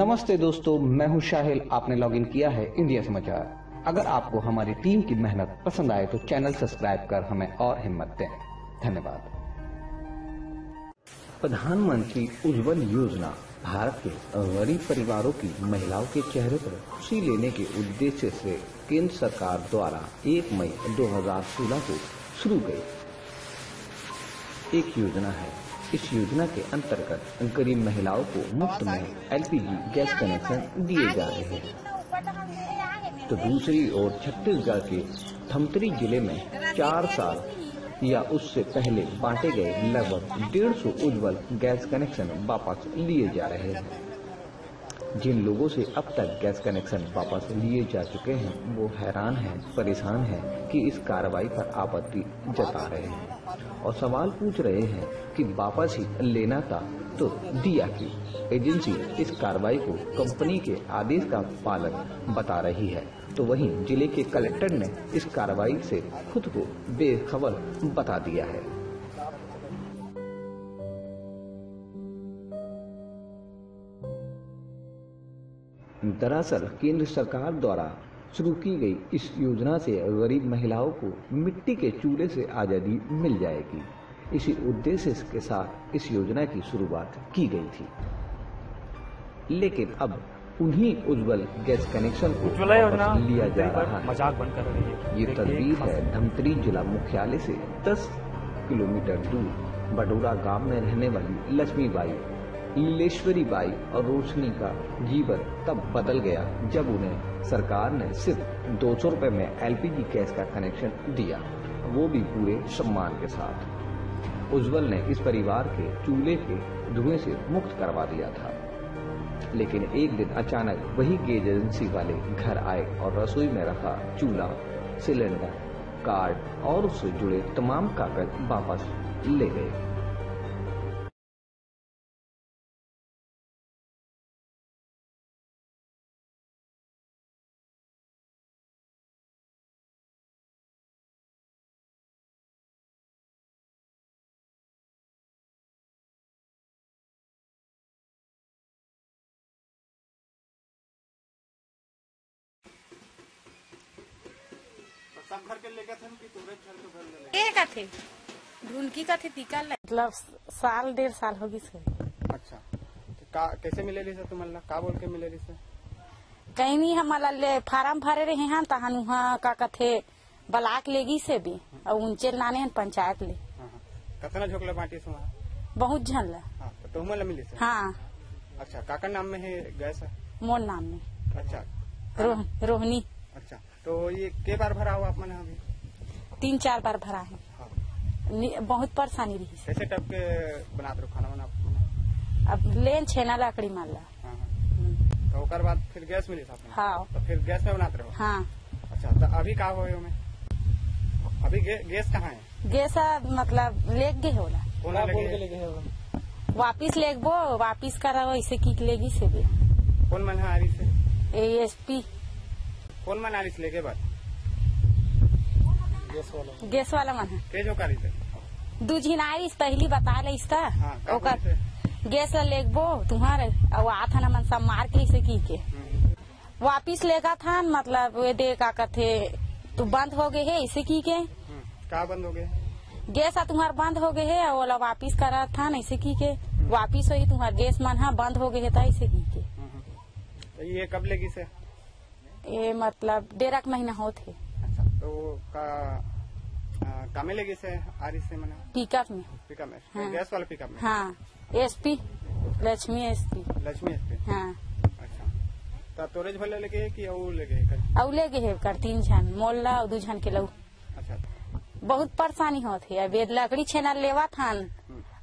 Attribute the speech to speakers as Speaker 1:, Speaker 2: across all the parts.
Speaker 1: नमस्ते दोस्तों, मैं हूँ शाहिल। आपने लॉगिन किया है इंडिया समाचार। अगर आपको हमारी टीम की मेहनत पसंद आए तो चैनल सब्सक्राइब कर हमें और हिम्मत दें। धन्यवाद। प्रधानमंत्री उज्जवल योजना, भारत के गरीब परिवारों की महिलाओं के चेहरे पर खुशी लेने के उद्देश्य से केंद्र सरकार द्वारा 1 मई 2016 को शुरू गई। एक योजना है इस योजना के अंतर्गत गरीब महिलाओं को मुफ़्त में एलपीजी गैस कनेक्शन दिए जा रहे हैं। तो दूसरी ओर छत्तीसगढ़ के थमतरी ज़िले में चार साल या उससे पहले बांटे गए लगभग डेढ़ सौ उज्जवल गैस कनेक्शन वापस लिए जा रहे हैं। जिन लोगों से अब तक गैस कनेक्शन वापस लिए जा चुके हैं वो हैरान हैं, परेशान हैं कि इस कार्रवाई पर आपत्ति जता रहे हैं। और सवाल पूछ रहे हैं कि वापस ही लेना था तो दिया क्यों? एजेंसी इस कार्रवाई को कंपनी के आदेश का पालन बता रही है। तो वहीं ज़िले के कलेक्टर ने इस कार्रवाई से खुद को बेखबर बता दिया है। दरअसल केंद्र सरकार द्वारा शुरू की गई इस योजना से गरीब महिलाओं को मिट्टी के चूल्हे से आज़ादी मिल जाएगी। इसी उद्देश्य के साथ इस योजना की शुरुआत की गई थी। लेकिन अब उन्हीं उज्जवल गैस कनेक्शन को लिया जा रहा है।
Speaker 2: मज़ाक बनकर रही है।
Speaker 1: ये तस्वीर है धमतरी जिला मुख्यालय से 10 किलोमीटर दूर। बडोरा गाँव में रहने वाली लक्ष्मीबाई लीलेश्वरी बाई और रोशनी का जीवन तब बदल गया जब उन्हें सरकार ने सिर्फ़ दो सौ रुपये में एलपीजी गैस का कनेक्शन दिया। वो भी पूरे सम्मान के साथ। उज्जवल ने इस परिवार के चूल्हे के धुएँ से मुक्त करवा दिया था। लेकिन एक दिन अचानक वही गैस एजेंसी वाले घर आए और रसोई में रखा चूल्हा, सिलेंडर, कार्ड और उससे जुड़े तमाम कागज़ वापस ले गए।
Speaker 3: के कथे ढूंढकी कथे टिकल मतलब साल डेढ़ साल होगी से
Speaker 4: अच्छा। तो का कैसे मिले रही सर तुम्हारा का बोल के मिले रही सर?
Speaker 3: कहीं नहीं हमारा ले फार्म भरे रहे हैं तहन वहाँ का कथे ब्लाक लेगी से भी और उनचे लाने हैं पंचायत ले।
Speaker 4: हाँ हाँ। कतना झोंकले बांटी से
Speaker 3: बहुत झन ला
Speaker 4: हाँ तो तुम्हें ला मिली सर?
Speaker 3: हाँ।
Speaker 4: अच्छा काका नाम में है गैस है
Speaker 3: मोर नाम में।
Speaker 4: अच्छा।
Speaker 3: रोह, रोहिणी।
Speaker 4: अच्छा तो ये के बार भरा हुआ आप मैंने अभी?
Speaker 3: तीन चार बार भरा है।
Speaker 4: हाँ।
Speaker 3: बहुत परेशानी रही
Speaker 4: कैसे टप के बनाते रहो खाना बना। हाँ
Speaker 3: अब लेन छेना लकड़ी मान ला
Speaker 4: हाँ। तो ओकर बाद फिर गैस मिली में?
Speaker 3: हाँ।
Speaker 4: तो फिर गैस में बनाते रहो?
Speaker 3: हाँ।
Speaker 4: अच्छा तो अभी कहा हुए में अभी गे, गैस कहाँ है?
Speaker 3: गैस मतलब लेग गे होला
Speaker 4: कौन लगे
Speaker 3: वापिस लेगबो वापिस करा ऐसे की लेगी से भी।
Speaker 4: कौन मन है आ रही से
Speaker 3: एस पी
Speaker 4: कौन मन आ रही से लेके बाद?
Speaker 3: गैस वाला। मन है
Speaker 4: के जो रही थे।
Speaker 3: दू झिन आइस पहली बता ले इसका।
Speaker 4: हाँ
Speaker 3: ओकर? गैस ला लेगबो तुम्हारे। और आथ न मन सब मार के इसे की के।
Speaker 4: हम्म,
Speaker 3: वापिस लेगा था मतलब वे दे का कथे तू बंद हो गए है इसे की के?
Speaker 4: हम्म, का बंद हो गया
Speaker 3: गैस आ तुम्हार बंद हो गए है ओला वापिस करा था न इसे की के? वापिस होई तुम्हार गैस मन हा बंद हो गए है ता ऐसे की के।
Speaker 4: तो ये कब लेगी से
Speaker 3: ये मतलब एक महीना होते
Speaker 4: अच्छा तो का कामे लेगी से आ रही से मैंने?
Speaker 3: पिकअप में।
Speaker 4: पिकअप में?
Speaker 3: हाँ।
Speaker 4: गैस वाले पिकअप में?
Speaker 3: हाँ P Lakshmi S P
Speaker 4: Lakshmi S पे
Speaker 3: हाँ।
Speaker 4: अच्छा। तो तोरेज भले लेके कि और लेके कर
Speaker 3: तीन झन मोल्ला और दू झन के लऊ
Speaker 4: अच्छा।
Speaker 3: बहुत परेशानी होती है अब लकड़ी छेना लेवा थान।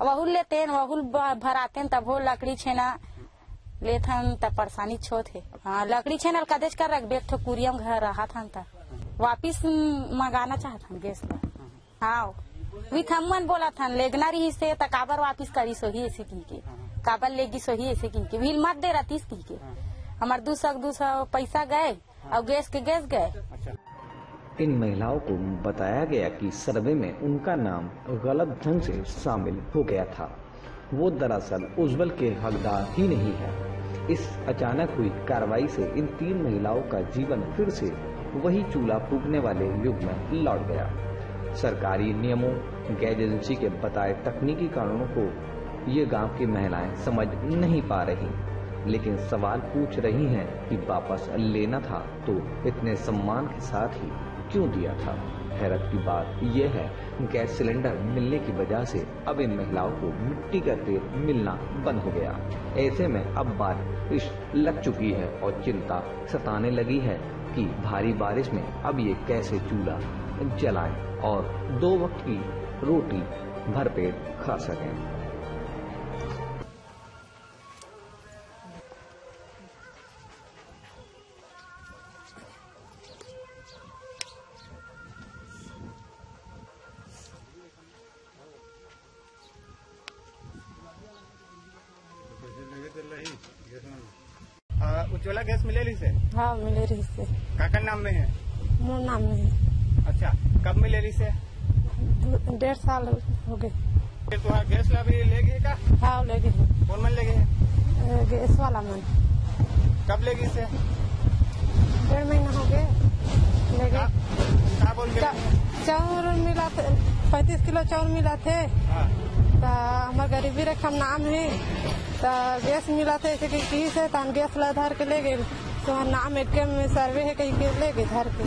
Speaker 3: वहुल लेते वहुल भराते तब वो लकड़ी छेना लेथन तब परेशानी छो थे हाँ लकड़ी छेना कदेच कर रख बेट कुरियम घर रहा था तब वापिस मंगाना चाहता गैस पर हाँ वी थमन बोला था लेगना रही से त काबर वापिस करी सोही ऐसे की के काबर लेगी सोही ऐसे की के व्हील मत दे रतीस की के हमार दू सौ दू सौ पैसा गए और गैस के गैस गए।
Speaker 1: इन महिलाओं को बताया गया कि सर्वे में उनका नाम गलत ढंग से शामिल हो गया था। वो दरअसल उज्जवल के हकदार ही नहीं है। इस अचानक हुई कार्रवाई से इन तीन महिलाओं का जीवन फिर से वही चूल्हा फूकने वाले युग में लौट गया। सरकारी नियमों गैस एजेंसी के बताए तकनीकी कारणों को ये गाँव की महिलाएँ समझ नहीं पा रही। लेकिन सवाल पूछ रही हैं कि वापस लेना था तो इतने सम्मान के साथ ही क्यों दिया था? हैरत की बात यह है, गैस सिलेंडर मिलने की वजह से अब इन महिलाओं को मिट्टी का तेल मिलना बंद हो गया। ऐसे में अब बारिश लग चुकी है और चिंता सताने लगी है कि भारी बारिश में अब ये कैसे चूल्हा जलाएँ और दो वक्त की रोटी भरपेट खा सकें।
Speaker 4: से?
Speaker 2: हाँ मिले रही से।
Speaker 4: काकर नाम में है?
Speaker 2: मोर नाम में है।
Speaker 4: अच्छा कब मिलेली से?
Speaker 2: दो- डेढ़ साल हो गए।
Speaker 4: तुम्हारा गैस ला भी ले गई का?
Speaker 2: हाँ ले गए
Speaker 4: कौन मन ले गए?
Speaker 2: गैस वाला मन
Speaker 4: कब ले गई से?
Speaker 2: डेढ़ महीना हो गए। ले गए। चाउर मिला थे। पैंतीस किलो चाउर मिला थे।
Speaker 4: हाँ,
Speaker 2: तो हमार गरीबी रेखा नाम है। तो गैस मिला थे। की से? तो हम गैस ला धर के ले गए। तो नाम एटीएम में सर्वे है कहीं के ले गए धर के।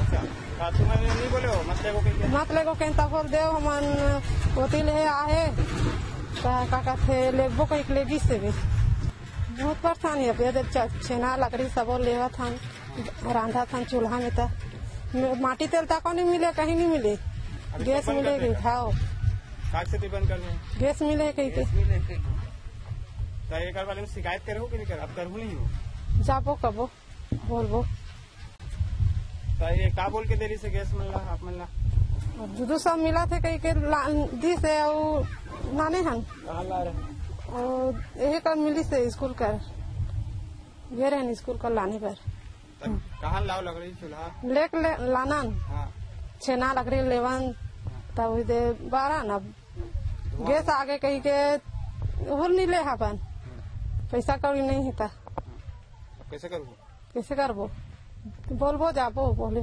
Speaker 4: अच्छा का तुम्हारे नहीं बोले हो? मत ले वो कहीं
Speaker 2: मत ले को कहीं तक बोल दे हमन ओती ले आहे तो का कहते लेबो कहीं के लेगी से भी। बहुत परेशानी है बेद छेना लकड़ी सब लेवा था रांधा था चूल्हा में तो। माटी तेल तक नहीं मिले कहीं नहीं मिले। गैस मिलेगी खाओ।
Speaker 4: साग से बंद कर दो
Speaker 2: गैस मिले कहीं के।
Speaker 4: तो एक बार में शिकायत करे हो कि नहीं करे? अब करू नहीं हो।
Speaker 2: जाबो कबो बोलबो।
Speaker 4: तो ये का बोल के देरी से गैस मिल रहा आप मिल रहा?
Speaker 2: दूधू सब मिला थे कहीं के दी से और नाने हन?
Speaker 4: कहाँ ला रहे?
Speaker 2: और यही कर मिली से स्कूल कर। गए रहन स्कूल कर लाने पर।
Speaker 4: कहाँ लाओ लकड़ी चूल्हा?
Speaker 2: लेक ले, लानन
Speaker 4: हाँ।
Speaker 2: छेना लकड़ी लेवन। तब दे बारह न। गैस आगे कही के उहुर नहीं ले हवन पैसा कौड़ी नहीं है
Speaker 4: कैसे करूँ?
Speaker 2: कैसे करबो? बोलबो जाबो बोले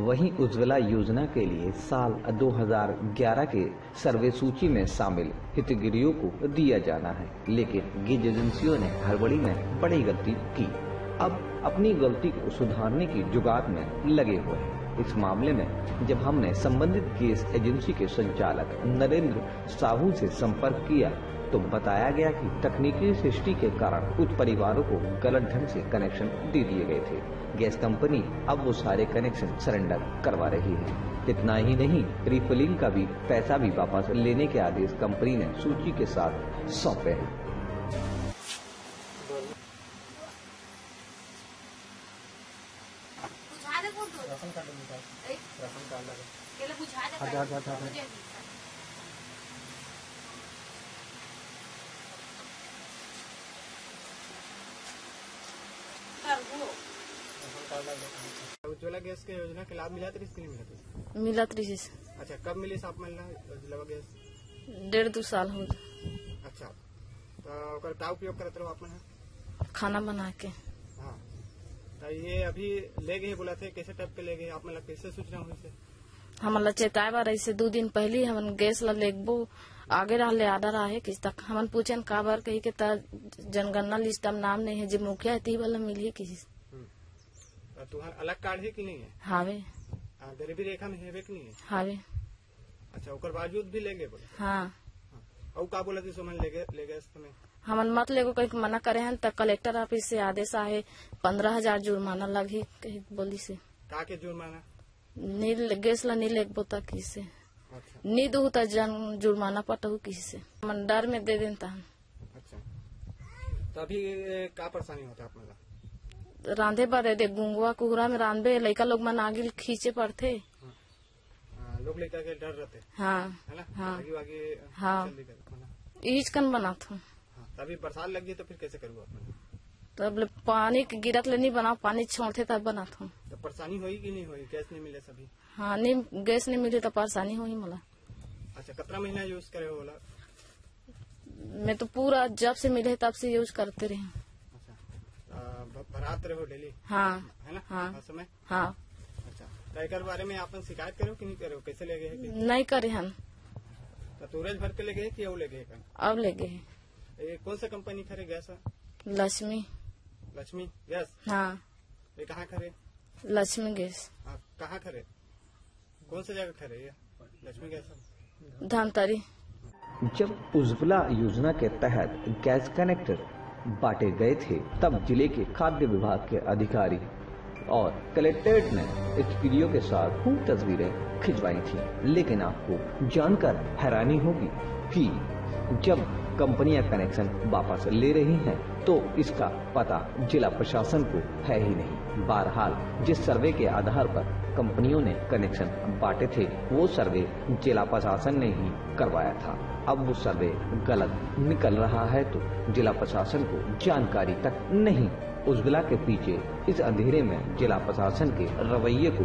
Speaker 1: वहीं उज्ज्वला योजना के लिए साल 2011 के सर्वे सूची में शामिल हितग्राहियों को दिया जाना है। लेकिन गिज एजेंसियों ने हड़बड़ी में बड़ी गलती की। अब अपनी गलती को सुधारने की जुगाड़ में लगे हुए हैं। इस मामले में जब हमने संबंधित गैस एजेंसी के संचालक नरेंद्र साहू से संपर्क किया तो बताया गया कि तकनीकी सृष्टि के कारण कुछ परिवारों को गलत ढंग से कनेक्शन दे दिए गए थे। गैस कंपनी अब वो सारे कनेक्शन सरेंडर करवा रही है। इतना ही नहीं रिफिलिंग का भी पैसा भी वापस लेने के आदेश कंपनी ने सूची के साथ सौंपे हैं।
Speaker 4: उज्ज्वला गैस के योजना के लाभ मिला किसके नहीं मिला था?
Speaker 5: मिलत रही से।
Speaker 4: अच्छा कब मिली साफ़ मिल रहा उज्ज्वला गैस?
Speaker 5: डेढ़ दो साल हो
Speaker 4: अच्छा तो का उपयोग करत रहो आप
Speaker 5: खाना बना के।
Speaker 4: हाँ तो ये अभी ले गए बोला थे कैसे टाइप के ले गए आप मतलब कैसे सूचना हुई से?
Speaker 5: हमला चेताए बार ऐसे दो दिन पहले हमन गैस ला लेगबो आगे रहले आडर आहे किस तक। हमन पूछन का बार कही के त जनगणना लिस्ट में नाम नहीं है जो मुखिया है ती वाला मिली किसी।
Speaker 4: तो तुम्हारा अलग कार्ड है कि नहीं है?
Speaker 5: हावे
Speaker 4: हाँ, गरीबी रेखा में है कि नहीं है?
Speaker 5: हावे
Speaker 4: अच्छा ओकर बावजूद भी ले गए बोले?
Speaker 5: हाँ।
Speaker 4: और का बोला थी सुमन ले गए ले गए इस समय?
Speaker 5: हमन मत लेगो कहीं मना करे हैं त कलेक्टर ऑफ़िस से आदेश आए पंद्रह हज़ार जुर्माना लगी कही बोली से।
Speaker 4: का के जुर्माना?
Speaker 5: नी गैस ला नहीं लेगबो त किसी। से
Speaker 4: अच्छा।
Speaker 5: नी दू त जन जुर्माना पटहु किसी। से हमन डर में दे देन तहन।
Speaker 4: अच्छा। तो अभी का परेशानी होता है आप मतलब
Speaker 5: रांधे पर दे गुंगुआ कुहरा में रांधबे लड़का लोग मन आगे खींचे पड़ते।
Speaker 4: हाँ, लोग लेकर के डर रहते।
Speaker 5: हाँ
Speaker 4: है
Speaker 5: हाँ।
Speaker 4: आगे आगे
Speaker 5: हाँ।
Speaker 4: जल्दी कर है ना?
Speaker 5: कन बनात हूँ।
Speaker 4: हाँ, तो अभी बरसात लग गई तो फिर कैसे करूँ आप मतलब?
Speaker 5: तब पानी के गिरत ले नहीं बना पानी छोड़ते तब बनात हूँ।
Speaker 4: तो परेशानी हुई कि नहीं हुई? गैस नहीं मिले सभी?
Speaker 5: हाँ नहीं गैस नहीं मिली तो परेशानी हुई मला।
Speaker 4: अच्छा कितना महीना यूज़ करे हो बोला
Speaker 5: मैं तो पूरा जब से मिले तब से यूज़ करते रहे।
Speaker 4: भराते रहो डेली।
Speaker 5: हाँ
Speaker 4: है ना?
Speaker 5: हाँ।
Speaker 4: हर समय?
Speaker 5: हाँ।
Speaker 4: अच्छा। तो एकर बारे में आपन शिकायत करो कि नहीं करो कैसे ले गए
Speaker 5: नहीं? करे हम।
Speaker 4: तो तूरज भर के ले गए कि वो ले गए
Speaker 5: अब ले गए
Speaker 4: ये कौन सा कंपनी खरे गैस
Speaker 5: लक्ष्मी।
Speaker 4: लक्ष्मी गैस?
Speaker 5: हाँ।
Speaker 4: ये कहाँ खरे
Speaker 5: लक्ष्मी गैस।
Speaker 4: हाँ, कहाँ खरे कौन सा जगह खरे ये? लक्ष्मी गैस? है?
Speaker 5: धमतरी
Speaker 1: जब उज्ज्वला योजना के तहत गैस कनेक्टर बांटे गए थे, तब ज़िले के खाद्य विभाग के अधिकारी और कलेक्ट्रेट ने वीडियो के साथ खूब तस्वीरें खिंचवाई थी। लेकिन आपको जानकर हैरानी होगी कि जब कंपनियाँ कनेक्शन वापस ले रही हैं तो इसका पता जिला प्रशासन को है ही नहीं। बहरहाल, जिस सर्वे के आधार पर कंपनियों ने कनेक्शन बांटे थे। वो सर्वे जिला प्रशासन ने ही करवाया था। अब वो सर्वे गलत निकल रहा है तो जिला प्रशासन को जानकारी तक नहीं। उज्ज्वला के पीछे इस अंधेरे में जिला प्रशासन के रवैये को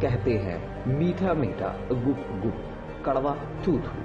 Speaker 1: कहते हैं, मीठा मीठा गुप गुप, कड़वा थू थू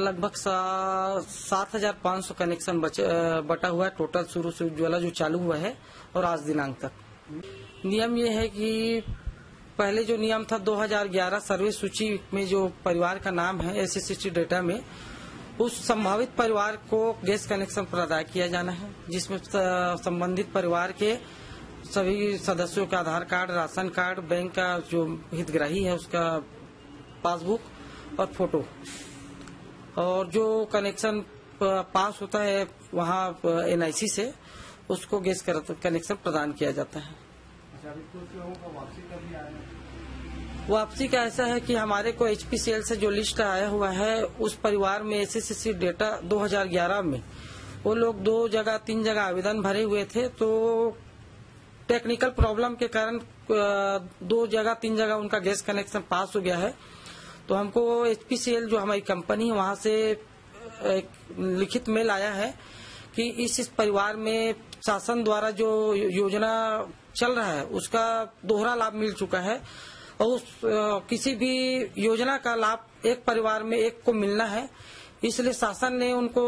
Speaker 6: लगभग सात हज़ार पाँच सौ कनेक्शन बचे, बटा हुआ है। टोटल शुरू से उज्ज्वला जो चालू हुआ है और आज दिनांक तक। नियम ये है कि पहले जो नियम था 2011 सर्वे सूची में जो परिवार का नाम है एस डेटा में, उस संभावित परिवार को गैस कनेक्शन प्रदान किया जाना है, जिसमें संबंधित परिवार के सभी सदस्यों का Aadhaar card, ration card, bank का जो हितग्राही है उसका पासबुक और फ़ोटो। और जो कनेक्शन पास होता है वहाँ एनआईसी से उसको गैस कनेक्शन प्रदान किया जाता है। वापसी का ऐसा है कि हमारे को एचपीसीएल से जो लिस्ट आया हुआ है उस परिवार में एसएससी डेटा 2011 में वो लोग दो जगह तीन जगह आवेदन भरे हुए थे तो टेक्निकल प्रॉब्लम के कारण दो जगह तीन जगह उनका गैस कनेक्शन पास हो गया है। तो हमको एचपीसीएल जो हमारी कंपनी है वहाँ से लिखित मेल आया है कि इस इस परिवार में शासन द्वारा जो योजना चल रहा है उसका दोहरा लाभ मिल चुका है और उस किसी भी योजना का लाभ एक परिवार में एक को मिलना है। इसलिए शासन ने उनको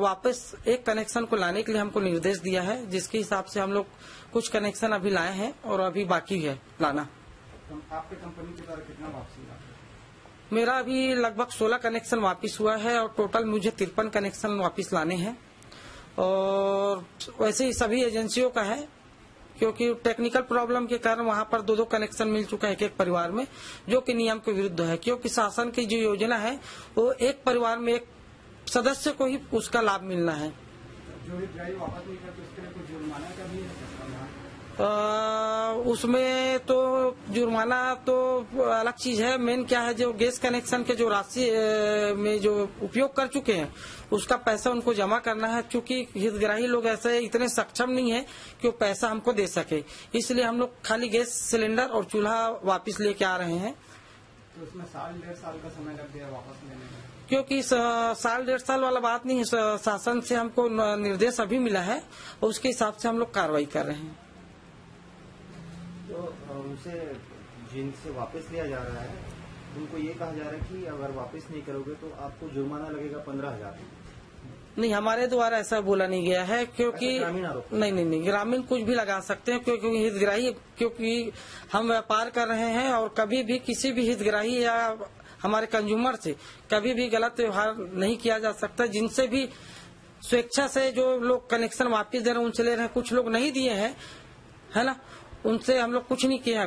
Speaker 6: वापस एक कनेक्शन को लाने के लिए हमको निर्देश दिया है जिसके हिसाब से हम लोग कुछ कनेक्शन अभी लाए हैं और अभी बाकी है लाना।
Speaker 4: आपके कंपनी के द्वारा कितना वापसी
Speaker 6: मेरा अभी लगभग 16 कनेक्शन वापस हुआ है और टोटल मुझे तिरपन कनेक्शन वापस लाने हैं। और वैसे ही सभी एजेंसियों का है, क्योंकि टेक्निकल प्रॉब्लम के कारण वहाँ पर दो दो कनेक्शन मिल चुका है एक एक परिवार में, जो कि नियम के विरुद्ध है, क्योंकि शासन की जो योजना है, वो एक परिवार में एक सदस्य को ही उसका लाभ मिलना है।
Speaker 4: जो
Speaker 6: उसमें तो जुर्माना तो अलग चीज़ है। मेन क्या है जो गैस कनेक्शन के जो राशि में जो उपयोग कर चुके हैं उसका पैसा उनको जमा करना है क्योंकि हितग्राही लोग ऐसे इतने सक्षम नहीं है कि वो पैसा हमको दे सके। इसलिए हम लोग खाली गैस सिलेंडर और चूल्हा वापस लेके आ रहे हैं।
Speaker 4: तो उसमें साल डेढ़ साल का समय लग गया वापस लेने में।
Speaker 6: क्योंकि साल डेढ़ साल वाला बात नहीं है। शासन से हमको निर्देश अभी मिला है और उसके हिसाब से हम लोग कार्रवाई कर रहे हैं।
Speaker 7: तो अ, उनसे जिनसे वापस लिया जा रहा है उनको ये कहा जा रहा है कि अगर वापस नहीं करोगे तो आपको जुर्माना लगेगा पंद्रह हज़ार
Speaker 6: नहीं हमारे द्वारा ऐसा बोला नहीं गया है क्योंकि। नहीं नहीं नहीं ग्रामीण कुछ भी लगा सकते हैं क्योंकि हितग्राही क्योंकि हम व्यापार कर रहे हैं और कभी भी किसी भी हितग्राही या हमारे कंज्यूमर से कभी भी गलत व्यवहार नहीं किया जा सकता जिनसे भी स्वेच्छा से जो लोग कनेक्शन वापस दे रहे हैं उनसे ले रहे हैं कुछ लोग नहीं दिए हैं है ना उनसे हम लोग कुछ नहीं किया